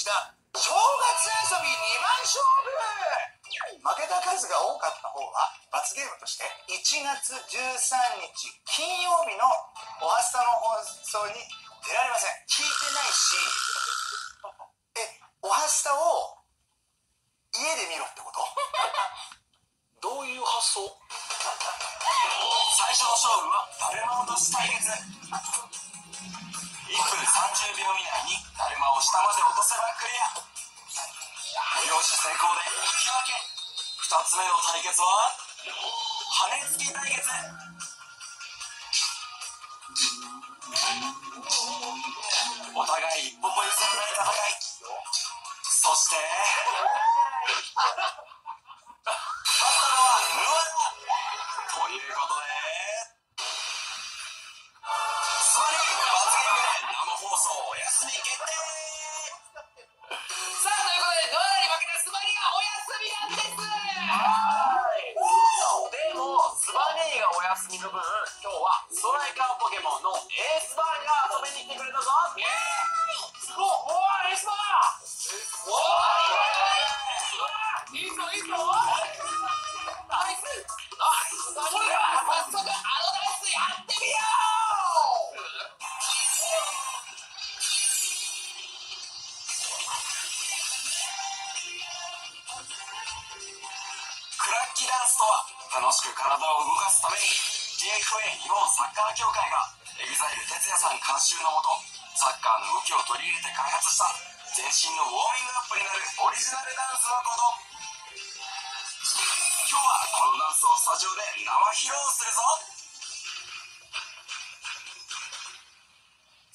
ちだ正月遊び2番勝負。負けた数が多かった方は罰ゲームとして1月13日金曜日のおはスタの放送に出られません。聞いてないしえおはスタを家で見ろってこと？どういう発想？最初の勝負はだるま落とし対決分30秒以内にだるまを下まで落とせばクリア。両者成功で。引き分け。2つ目の対決は羽根つき対決。お互いサッカー協会が EXILE 哲也さん監修のもとサッカーの動きを取り入れて開発した全身のウォーミングアップになるオリジナルダンスのこと。今日はこのダンスをスタジオで生披露するぞ。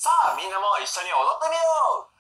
さあみんなも一緒に踊ってみよう。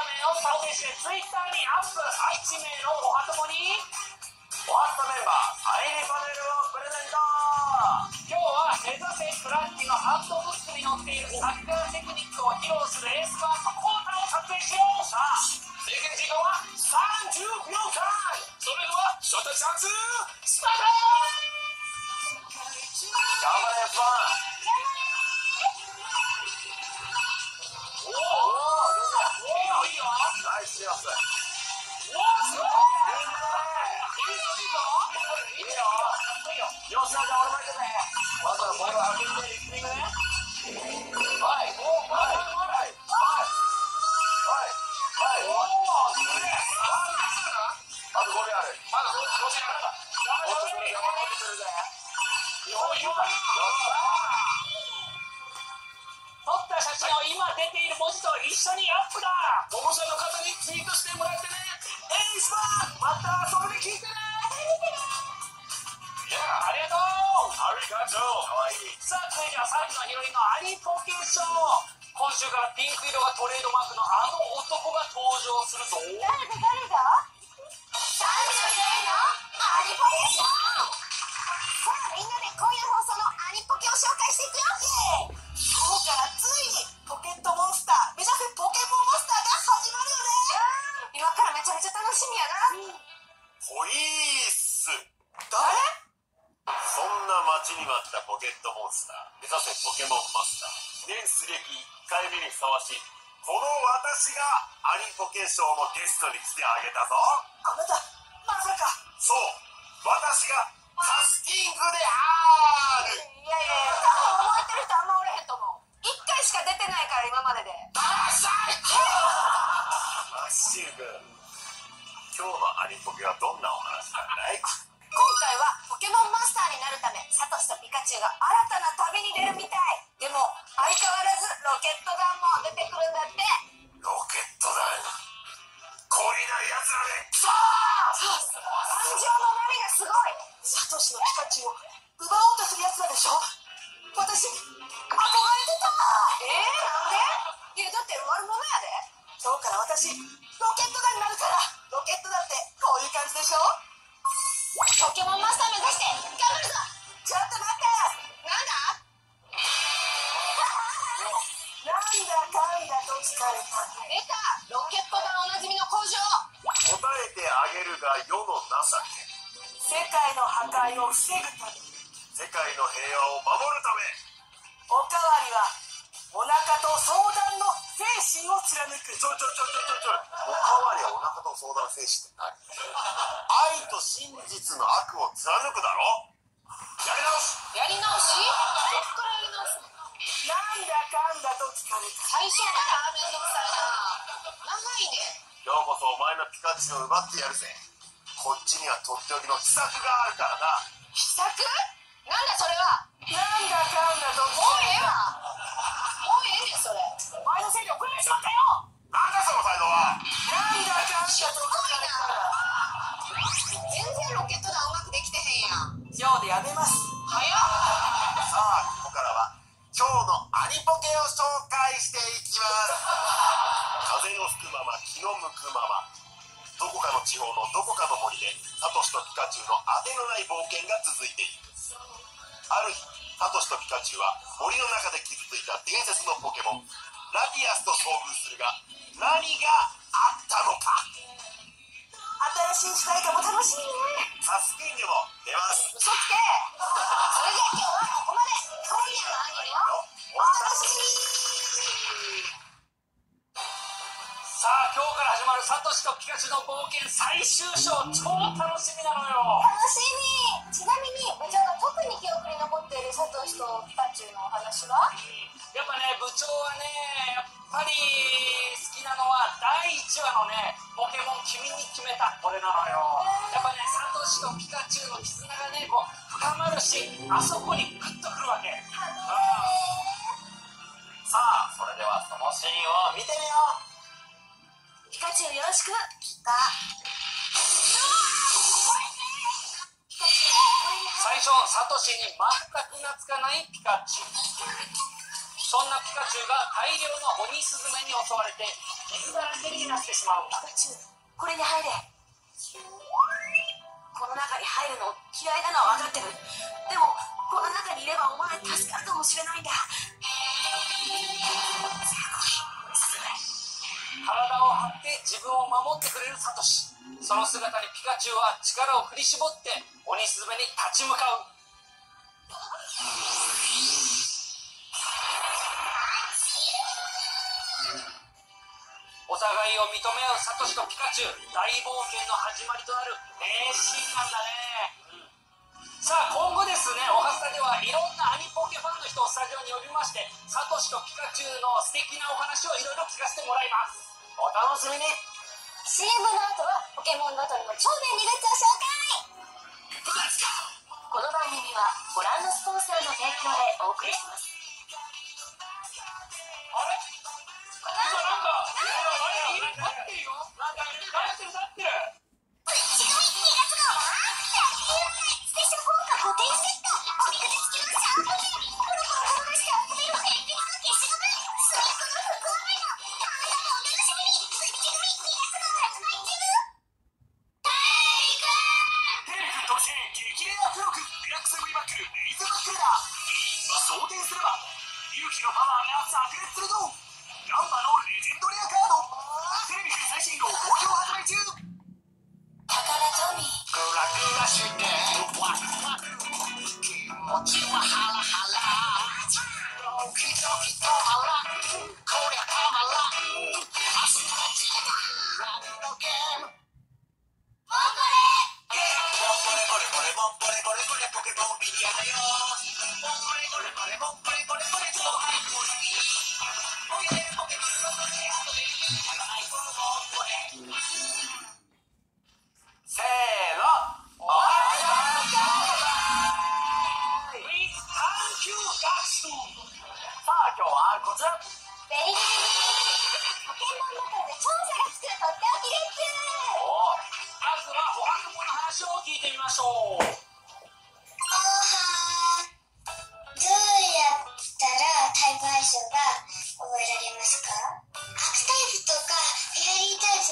画面を撮影してツイッターにアップ8名のおはともにおはっさメンバー。サインパネルをプレゼント今日は目指せクラッキのハンドブックに載っているサッカーテクニックを披露するエー。スバーとコー。タを撮影しようさあ制限時間は30秒間それではショットチャンススタート頑張れーのゲストに来出たロケット弾おなじみの工場答えてあげるが世の情け世界の破壊を防ぐため世界の平和を守るためおかわりはお腹と相談の精神を貫くちょちょちょちょちょちょおかわりはお腹と相談精神って何愛と真実の悪を貫くだろやり直しやり直しどっからやり直すなんだかんだと疲れた最初からめんどくさいな長いね。今日こそお前のピカチュウを奪ってやるぜ。こっちにはとっておきの秘策があるからな。秘策？も楽しみねサスキングも出ます嘘つけそれじゃあ今日はここまで。今夜のアニメをお楽しみにさあ今日から始まるサトシとピカチュウの冒険最終章。超楽しみなのよ。楽しみ。ちなみに部長が特に記憶に残っているサトシとピカチュウのお話は？やっぱね部長はねやっぱり好きなのは第1話のねポケモン君に決めた。これなのよ。やっぱねサトシとピカチュウの絆がねこう深まるしあそこにグッとくるわけ。うん。さあそれではそのシーンを見てみよう。ピカチュウよろしく。ピカ最初サトシに全く懐かないピカチュウ。そんなピカチュウが大量の鬼スズメに襲われてだらけになってしまうピカチュウこれに入れ。この中に入るの嫌いなのは分かってる。でもこの中にいればお前助かるかもしれないんだ。体を張って自分を守ってくれるサトシ。その姿にピカチュウは力を振り絞って鬼スズメに立ち向かう。いを認め合うサトシとピカチュウ大冒険の始まりとなる名シーンなんだね、さあ今後ですねおはスタではいろんなアニポケファンの人をスタジオに呼びましてサトシとピカチュウの素敵なお話をいろいろ聞かせてもらいます。お楽しみに。CM の後はポケモンバトルの超便利グッズを紹介この番組はご覧のスポンサーの提供でお送りします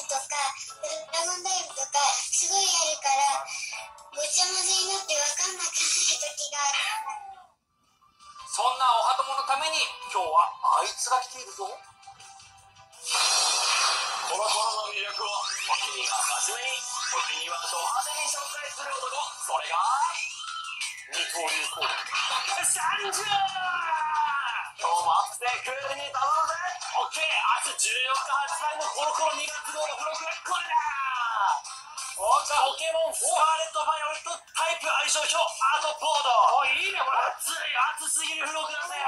とかドラゴンタイプとかすごいあるからごちゃ混ぜになって分かんなくなる時がある。そんなおはとものために今日はあいつが来ているぞ。コロコロの魅力を時には真面目に時にはド派手に紹介する男それが二刀流コールサンジュー今日もアップでクールに頼むぜオッケー明日14日発売のコロコロ2月号の付録がこれだポケモンスカーレット・バイオレットタイプ相性表アートボードおいいねこれ熱い熱すぎる付録だぜ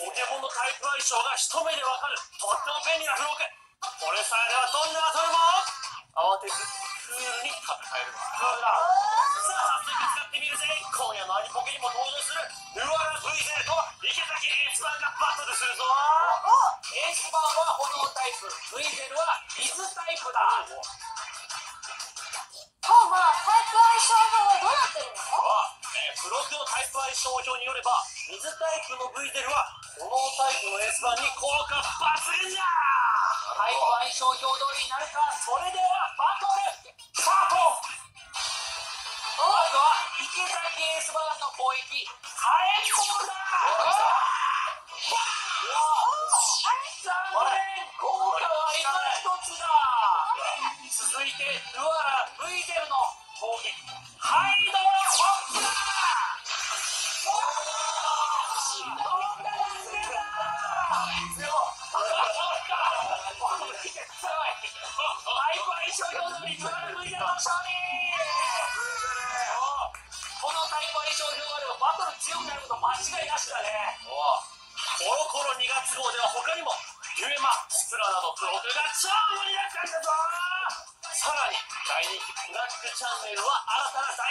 ポケモンのタイプ相性が一目でわかるとっても便利な付録これさえ。あればどんなバトルも慌てずクールに戦えるクールださあ早速使ってみるぜ今夜のアニポケにも登場するヌアラ V ゼルと池崎エースバンがバトルするぞエースバンは炎タイプ V ゼルは水タイプだほうまあタイプ相性法はどうなってるのあえー付録のタイプ相性表によれば水タイプの V ゼルは炎タイプの S 版に効果抜群だタイプ相性表通りになるかそれではバトルは池崎エースバーンの攻撃火炎ボールだ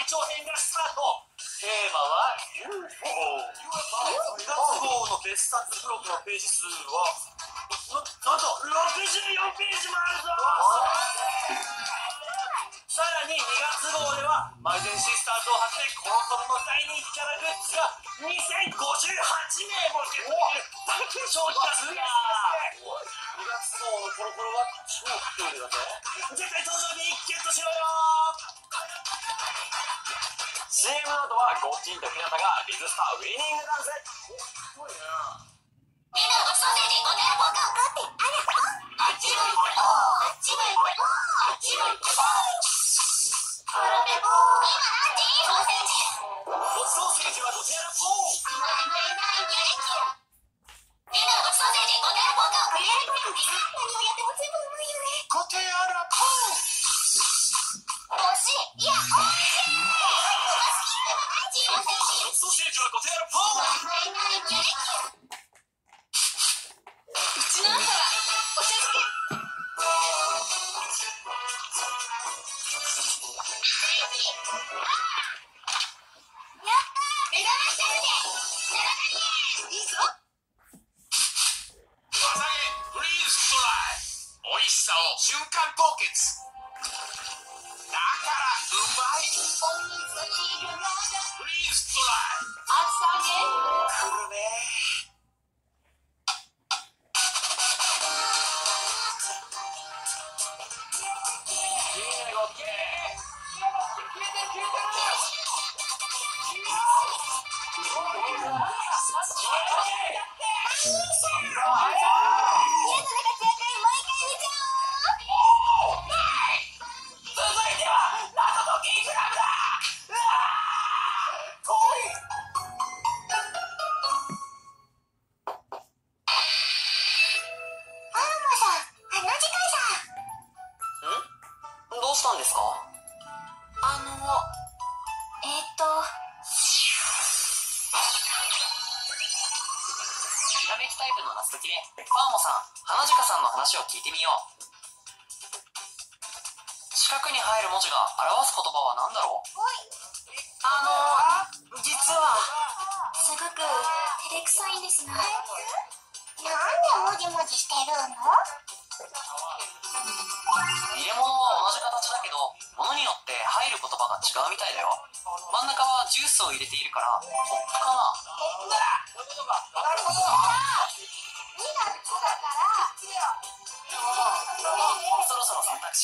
長編がスタート。テーマは UFO 2月号の別冊付録のページ数はななんと64ページ。も間話を聞いてみよう。四角に入る文字が表す言葉は何だろう？あの実は。すごく照れくさいんですがなんでもじもじしてるの？入れ物は同じ形だけど物によって入る言葉が違うみたいだよ。真ん中はジュースを入れているからコップかな？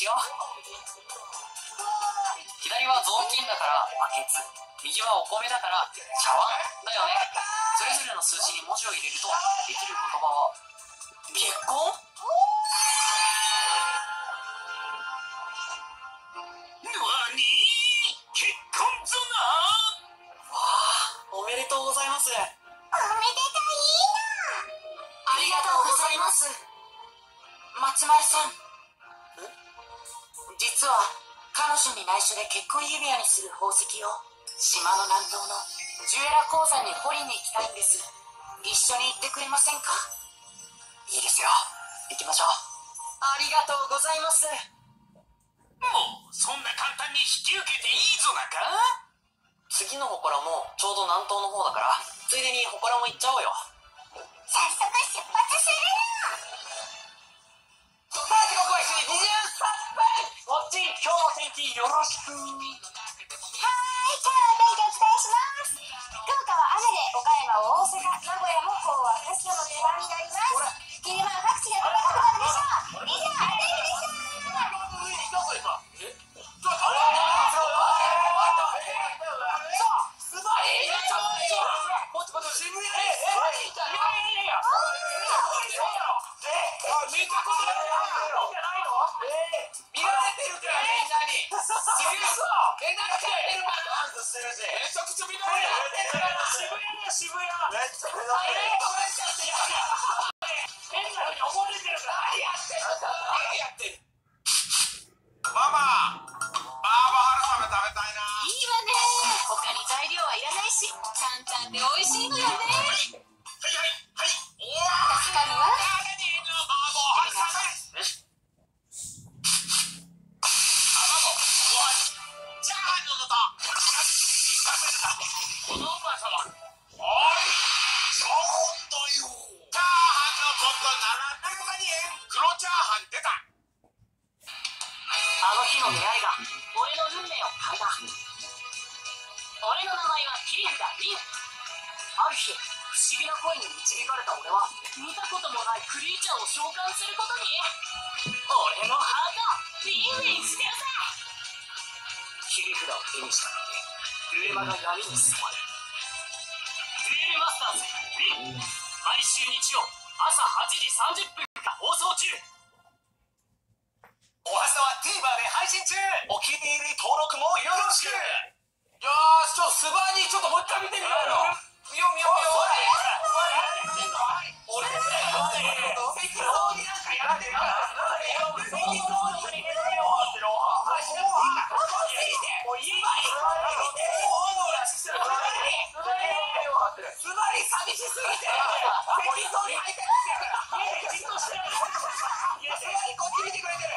ろそろ選択しよう。左は雑巾だからバケツ。右はお米だから茶碗だよね。それぞれの数字に文字を入れるとできる言葉は結婚？何？結婚ぞな？わあおめでとうございます。おめでたいありがとうございます。松丸さん実は彼女に内緒で結婚指輪にする宝石を島の南東のジュエラ鉱山に掘りに行きたいんです。一緒に行ってくれませんか？いいですよ。行きましょう。ありがとうございます。もうそんな簡単に引き受けていいぞなか？次の祠もちょうど南東の方だから。ついでに祠も行っちゃおうよ。早速出発するよろしく。けデュエマが闇に染まるデュエルマスターズリン毎週日曜朝8時30分から放送中おはスタは TVer で配信中お気に入り登録もよろしくよしちょスバにちょっともう一回見てみようよ見よう見よう見よう俺適当になんかやってるからこっち見てくれてる